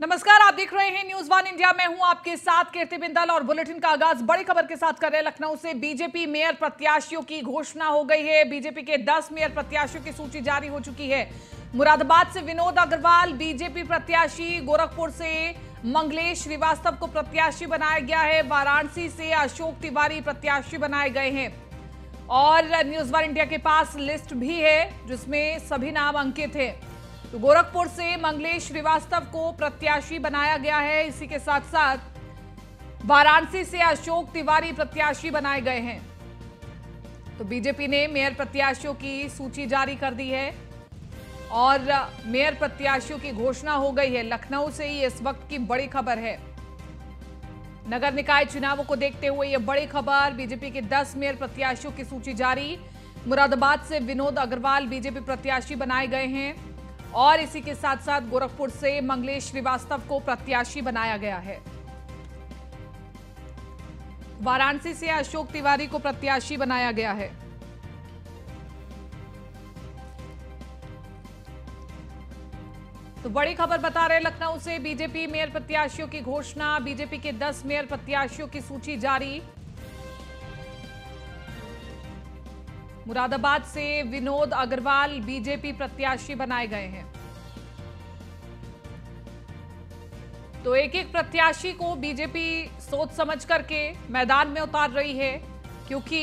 नमस्कार, आप देख रहे हैं न्यूज़ वन इंडिया। में हूँ आपके साथ कीर्ति बिंदल और बुलेटिन का आगाज़। बड़ी खबर के साथ कर रहे हैं लखनऊ से। बीजेपी मेयर प्रत्याशियों की घोषणा हो गई है। बीजेपी के 10 मेयर प्रत्याशियों की सूची जारी हो चुकी है। मुरादाबाद से विनोद अग्रवाल, बीजेपी प्रत्याशी गोरखपुर से मंगलेश श्रीवास्तव को प्रत्याशी बनाया गया है। वाराणसी से अशोक तिवारी प्रत्याशी बनाए गए हैं। और न्यूज़ वन इंडिया के पास लिस्ट भी है, जिसमें सभी नाम अंकित है। तो गोरखपुर से मंगलेश श्रीवास्तव को प्रत्याशी बनाया गया है। इसी के साथ साथ वाराणसी से अशोक तिवारी प्रत्याशी बनाए गए हैं। तो बीजेपी ने मेयर प्रत्याशियों की सूची जारी कर दी है और मेयर प्रत्याशियों की घोषणा हो गई है। लखनऊ से ही इस वक्त की बड़ी खबर है। नगर निकाय चुनावों को देखते हुए यह बड़ी खबर, बीजेपी के 10 मेयर प्रत्याशियों की सूची जारी। मुरादाबाद से विनोद अग्रवाल बीजेपी प्रत्याशी बनाए गए हैं। और इसी के साथ साथ गोरखपुर से मंगलेश श्रीवास्तव को प्रत्याशी बनाया गया है। वाराणसी से अशोक तिवारी को प्रत्याशी बनाया गया है। तो बड़ी खबर बता रहे लखनऊ से बीजेपी मेयर प्रत्याशियों की घोषणा, बीजेपी के 10 मेयर प्रत्याशियों की सूची जारी। मुरादाबाद से विनोद अग्रवाल बीजेपी प्रत्याशी बनाए गए हैं। तो एक एक प्रत्याशी को बीजेपी सोच समझ करके मैदान में उतार रही है, क्योंकि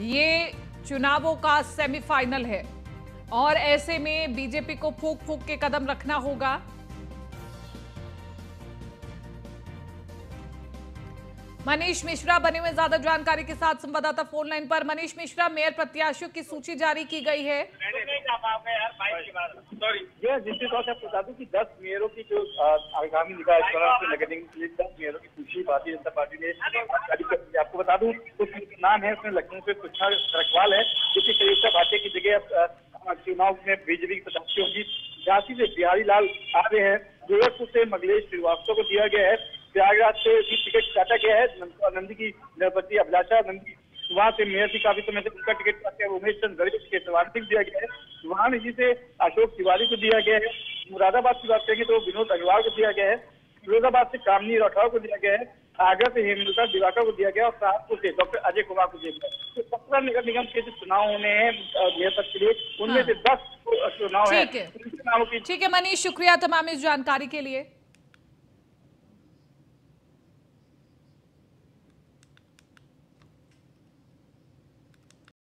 ये चुनावों का सेमीफाइनल है और ऐसे में बीजेपी को फूक फूक के कदम रखना होगा। मनीष मिश्रा बने हुए ज़्यादा जानकारी के साथ संवाददाता फ़ोन लाइन पर। मनीष मिश्रा मेयर प्रत्याशियों की सूची जारी की गई है। जिसके तौर से बता दूँ कि दस मेयरों की जो आगामी निकाय चुनाव के नगर के लिए दस मेयरों की सूची भारतीय जनता पार्टी ने जारी कर दी आपको बता दूँ तो नाम है उसमें लखनऊ से तुषार रखवाल है जिसकी कि शरीफ पार्टी की जगह चुनाव में बीजेपी की प्रत्याशी होगी झांसी से बिहारी लाल आ रहे हैं। गोरखपुर से मंगलेश श्रीवास्तव को दिया गया है। प्रयागराज से भी टिकट काटा गया है। नंदी की नरपति अभिलाषा नंदी वहाँ से मेयर भी काफ़ी समय से उनका टिकट काटा उमेश चंद गरीब टिकट वार्षिक दिया गया है। वहाँ जी से अशोक तिवारी को दिया गया है। मुरादाबाद की बात करेंगे तो विनोद अग्रवाल को दिया गया है। फिरोजाबाद से कामनी राठौर को दिया गया है। आगरा से हेमलता दिवाकर को दिया गया और सहारपुर से डॉक्टर अजय कुमार को दिया गया तो सत्रह नगर निगम के जो चुनाव होने हैं मेयर पद के लिए उनमें से दस चुनाव है। है। ठीक है मनीष शुक्रिया तमाम इस जानकारी के लिए।